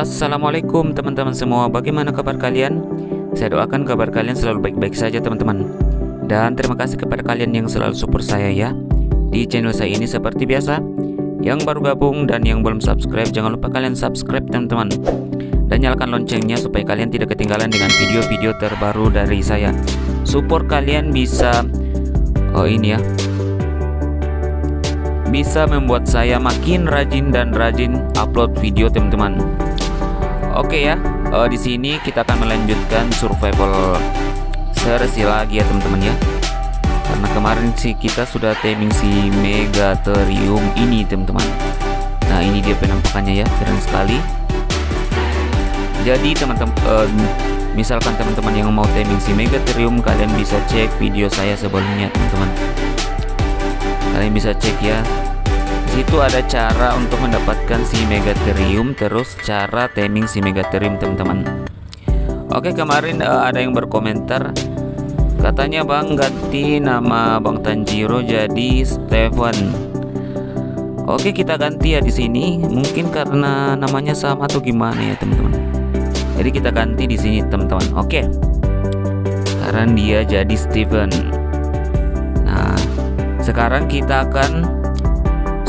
Assalamualaikum teman-teman semua. Bagaimana kabar kalian? Saya doakan kabar kalian selalu baik-baik saja teman-teman. Dan terima kasih kepada kalian yang selalu support saya ya. Di channel saya ini seperti biasa Yang baru gabung dan yang belum subscribe Jangan lupa kalian subscribe teman-teman. Dan nyalakan loncengnya supaya kalian tidak ketinggalan dengan video-video terbaru dari saya. Support kalian bisa Oh ini ya. Bisa membuat saya makin rajin dan rajin upload video teman-teman. Oke ya, uh, di sini kita akan melanjutkan survival serisi lagi ya teman-teman ya. Karena kemarin sih kita sudah timing si Megatherium ini teman-teman. Nah ini dia penampakannya ya, keren sekali. Jadi teman-teman, uh, misalkan teman-teman yang mau timing si Megatherium, kalian bisa cek video saya sebelumnya teman-teman kalian bisa cek ya situ ada cara untuk mendapatkan si Megatherium terus cara timing si Megatherium teman-teman. Oke kemarin uh, ada yang berkomentar katanya Bang ganti nama Bang Tanjiro jadi Stefan Oke kita ganti ya di sini. Mungkin karena namanya sama atau gimana ya teman-teman. Jadi kita ganti di sini teman-teman. Oke. Karena dia jadi Steven. Sekarang kita akan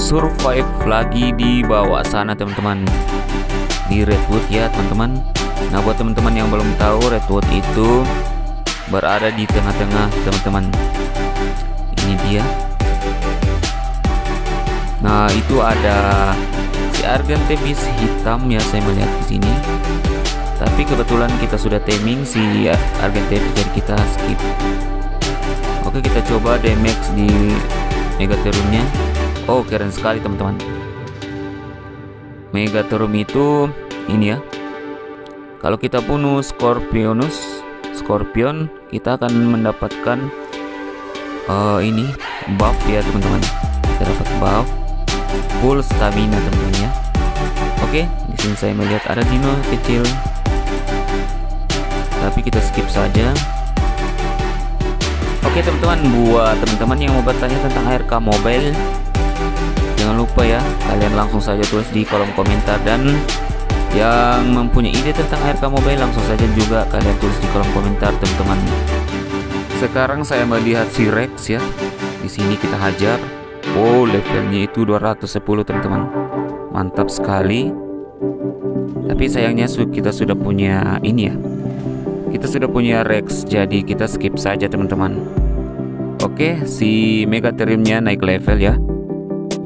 survive lagi di bawah sana teman-teman. Di Redwood ya teman-teman. Nah buat teman-teman yang belum tahu Redwood itu berada di tengah-tengah teman-teman. Ini dia. Nah itu ada si Argentebis hitam ya saya melihat di sini. Tapi kebetulan kita sudah timing si Argentebis jadi kita skip. Oke kita coba damage di Megatheriumnya Oh keren sekali teman-teman. Megatherium itu ini ya. Kalau kita bunuh Scorpionus Scorpion kita akan mendapatkan uh, ini buff ya teman-teman. Kita dapat buff. Full stamina teman-teman ya. Oke di sini saya melihat ada dino kecil. Tapi kita skip saja. Oke teman-teman buat teman-teman yang mau bertanya tentang ARK Mobile Jangan lupa ya kalian langsung saja tulis di kolom komentar. Dan yang mempunyai ide tentang ARK Mobile langsung saja juga kalian tulis di kolom komentar teman-teman. Sekarang saya melihat si Rex ya. Di sini kita hajar. Wow levelnya itu 210 teman-teman. Mantap sekali. Tapi sayangnya kita sudah punya ini ya. Kita sudah punya Rex jadi kita skip saja teman-teman. Oke, si Megatheriumnya naik level ya.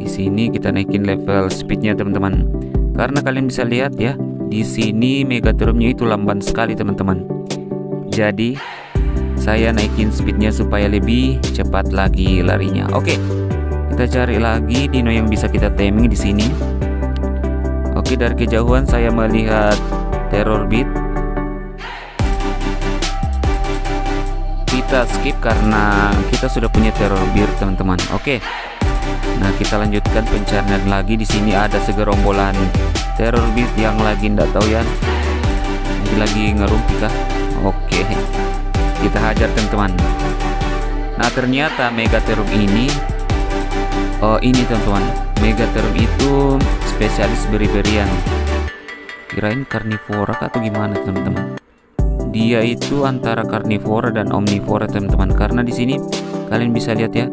Di sini kita naikin level speednya teman-teman. Karena kalian bisa lihat ya, di sini Megatheriumnya itu lamban sekali teman-teman. Jadi saya naikin speednya supaya lebih cepat lagi larinya. Oke, kita cari lagi dino yang bisa kita timing di sini. Oke, dari kejauhan saya melihat Terror Beat kita skip karena kita sudah punya terror bir teman-teman oke nah kita lanjutkan pencarian lagi. Di sini ada segerombolan terror beat yang lagi ndak tahu ya. Ini lagi ngerumpi kah oke. Kita hajar teman-teman. Nah ternyata mega terror ini oh ini teman-teman. Mega terror itu spesialis beri-berian. Kirain karnivora atau gimana teman-teman? Dia itu antara karnivora dan omnivora teman-teman. Karena di sini kalian bisa lihat ya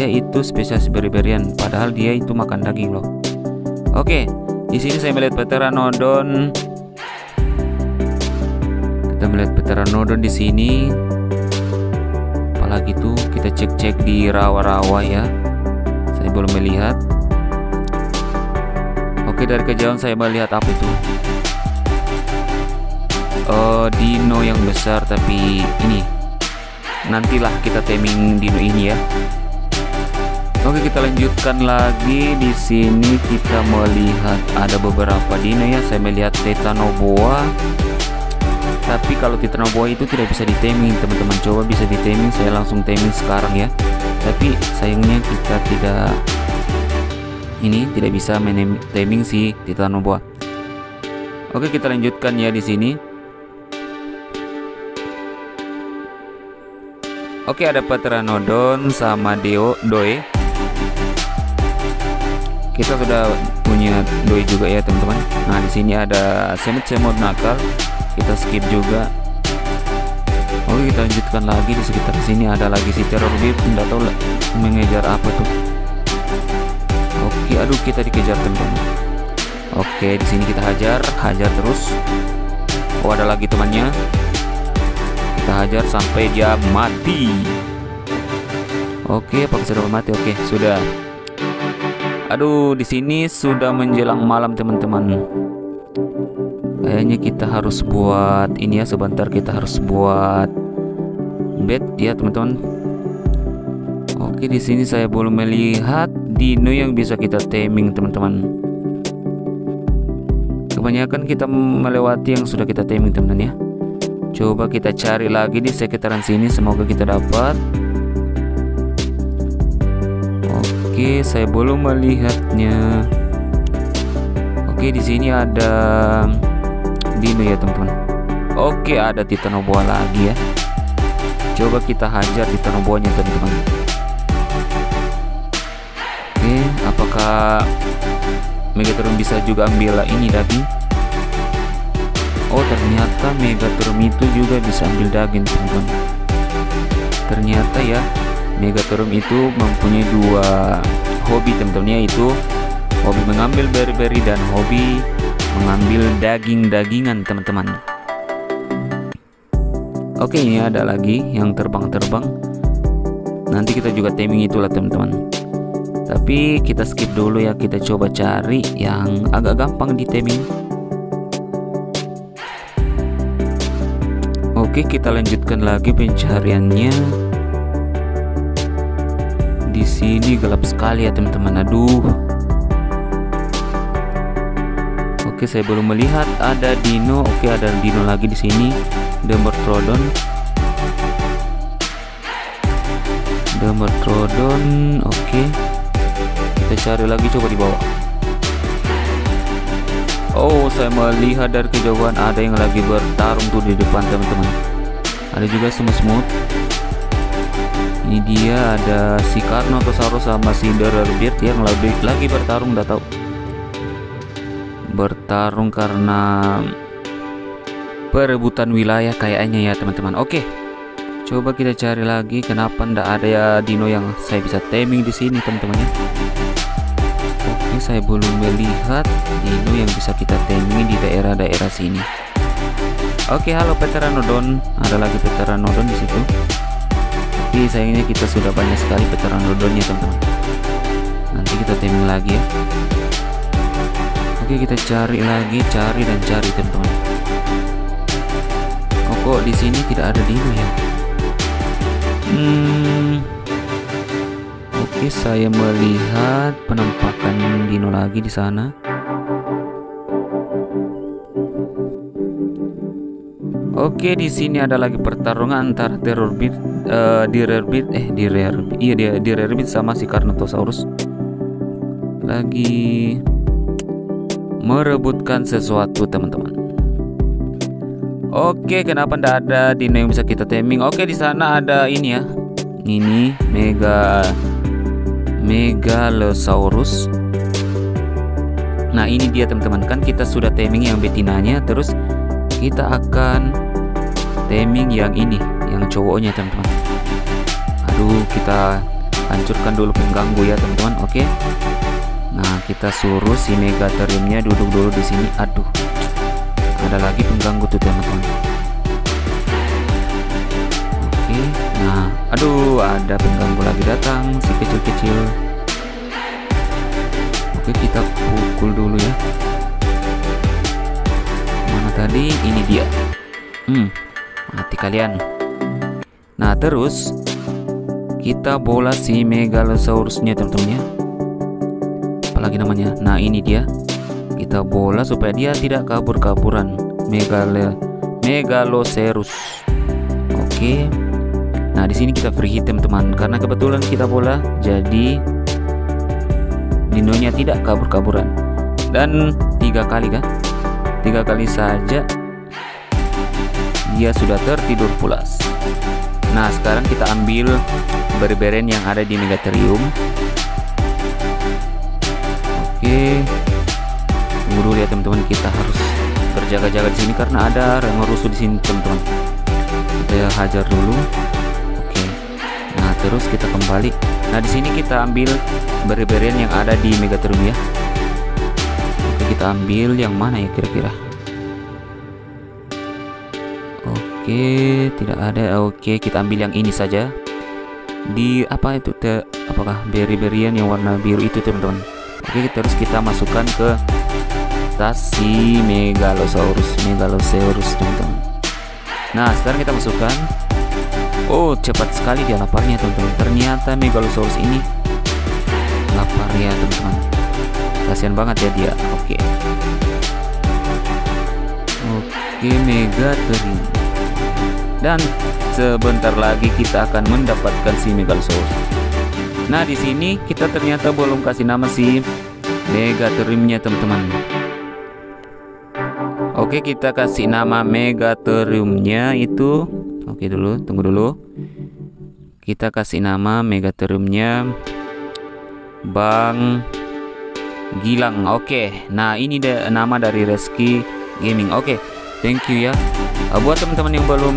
dia itu spesies beri-berian padahal dia itu makan daging loh. Oke di sini saya melihat pteranodon kita melihat pteranodon di sini. Apalagi tuh kita cek-cek di rawa-rawa ya. Saya belum melihat. Oke dari kejauhan saya melihat apa itu? Uh, dino yang besar tapi ini. Nantilah kita timing dino ini ya Oke kita lanjutkan lagi. Di sini kita melihat ada beberapa dino ya. Saya melihat Titanoboa tapi kalau Titanoboa itu tidak bisa di timing teman-teman. Coba bisa di timing saya langsung timing sekarang ya. Tapi sayangnya kita tidak ini tidak bisa timing si Titanoboa Oke kita lanjutkan ya di sini. Oke ada Pteranodon sama Deo Doe. Kita sudah punya doi juga ya teman-teman. Nah di sini ada semut-semut nakal. Kita skip juga. Oke kita lanjutkan lagi di sekitar sini. Ada lagi si teror beep tidak tahu mengejar apa tuh. Oke aduh kita dikejar teman-teman. Oke di sini kita hajar. Hajar terus. Oh ada lagi temannya. Kita hajar sampai dia mati oke apakah sudah mati oke sudah. Aduh di sini sudah menjelang malam teman-teman. Kayaknya kita harus buat ini ya sebentar kita harus buat bed ya teman-teman. Oke di sini saya belum melihat dino yang bisa kita taming teman-teman. Kebanyakan kita melewati yang sudah kita taming teman-teman ya. Coba kita cari lagi di sekitaran sini semoga kita dapat. Oke, saya belum melihatnya. Oke, di sini ada dino ya, teman-teman. Oke, ada titanoboa lagi ya. Coba kita hajar titanoboanya, teman-teman. Oke, apakah Megatron bisa juga ambil ini daging? Oh ternyata Megatron itu juga bisa ambil daging teman-teman Ternyata ya Megatron itu mempunyai dua hobi teman-teman yaitu Hobi mengambil beri-beri dan hobi mengambil daging-dagingan teman-teman. Oke ini ada lagi yang terbang-terbang. Nanti kita juga timing itulah teman-teman. Tapi kita skip dulu ya kita coba cari yang agak gampang di timing. Oke, kita lanjutkan lagi pencariannya. Di sini gelap sekali ya, teman-teman. Aduh. Oke, saya belum melihat ada dino. Oke, ada dino lagi di sini. Demertrodon. Demertrodon. Oke. Kita cari lagi coba di bawah. Oh, saya melihat dari kejauhan ada yang lagi bertarung tuh di depan teman-teman. Ada juga semut-semut. Ini dia ada si Carnotaurus sama si Beard yang lagi lagi bertarung, udah tahu. Bertarung karena perebutan wilayah kayaknya ya teman-teman. Oke. Coba kita cari lagi kenapa ndak ada ya dino yang saya bisa taming di sini teman-teman ya saya belum melihat dino yang bisa kita temui di daerah-daerah sini. Oke, halo Pteranodon. Ada lagi Pteranodon di situ. Tapi sayangnya kita sudah banyak sekali Pteranodonnya, teman-teman. Nanti kita temui lagi ya. Oke, kita cari lagi, cari dan cari, teman-teman. Oh, kok di sini tidak ada dino ya? Hmm, Oke, saya melihat penampakan dino lagi di sana. Oke, di sini ada lagi pertarungan antara Terror Beat uh, di Beat eh di Rare iya dia di Rare Beat sama si Carnotaurus. Lagi merebutkan sesuatu, teman-teman. Oke, kenapa ndak ada dino yang bisa kita taming? Oke, di sana ada ini ya. Ini mega Megalosaurus. Nah, ini dia teman-teman kan kita sudah taming yang betinanya terus kita akan taming yang ini, yang cowoknya teman-teman. Aduh, kita hancurkan dulu pengganggu ya teman-teman. Oke. Nah, kita suruh si Megatheriumnya duduk dulu di sini. Aduh. Ada lagi pengganggu tuh teman-teman. Oke. Nah, Aduh, ada pengganggu lagi datang si kecil-kecil. Oke, kita pukul dulu ya. Mana tadi? Ini dia. Hmm, mati kalian. Nah, terus kita bola si Megalosaurusnya teman-teman ya. Apalagi namanya? Nah, ini dia. Kita bola supaya dia tidak kabur-kaburan. Megalo Megalosaurus. Oke. Nah, di sini kita free hit teman-teman karena kebetulan kita bola jadi dinonya tidak kabur-kaburan. Dan tiga kali kan? Tiga kali saja dia sudah tertidur pulas. Nah, sekarang kita ambil berberen yang ada di Megatherium. Oke. tunggu dulu ya teman-teman kita harus berjaga-jaga di sini karena ada rusuh di sini teman-teman. Kita hajar dulu. Oke. Nah terus kita kembali. Nah di sini kita ambil beri-berian yang ada di Megatrium ya. Oke kita ambil yang mana ya kira-kira oke tidak ada. Oke kita ambil yang ini saja. Di apa itu te, apakah beri-berian yang warna biru itu teman-teman? Oke terus kita masukkan ke tas si Megalosaurus Megalosaurus teman-teman. Nah sekarang kita masukkan. Oh cepat sekali dia laparnya teman-teman. Ternyata Megalosaurus ini lapar ya teman-teman. Kasihan banget ya dia. Oke. Oke Megatherium dan sebentar lagi kita akan mendapatkan si Megalosaurus Nah, di sini kita ternyata belum kasih nama si Megatheriumnya, teman-teman. Oke, kita kasih nama Megatheriumnya itu. Oke dulu, tunggu dulu. Kita kasih nama Megatheriumnya Bang Gilang. Oke, nah ini de nama dari Reski Gaming. Oke, thank you ya. Uh, buat teman-teman yang belum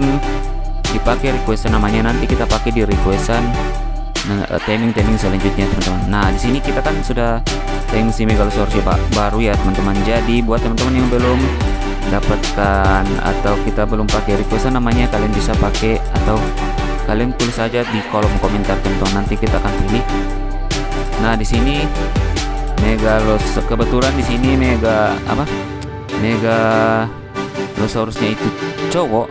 dipakai requestan namanya nanti kita pakai di requestan uh, timing timing selanjutnya teman-teman. Nah di sini kita kan sudah timing si megalosaurus pak baru ya teman-teman. Jadi buat teman-teman yang belum dapatkan atau kita belum pakai request namanya kalian bisa pakai atau kalian tulis saja di kolom komentar teman-teman. Nanti kita akan pilih. Nah di sini megalos kebetulan di sini mega apa? Mega losaurusnya itu cowok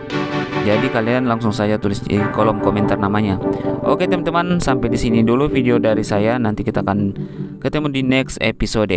jadi kalian langsung saja tulis di kolom komentar namanya. Oke teman-teman, sampai di sini dulu video dari saya. Nanti kita akan ketemu di next episode.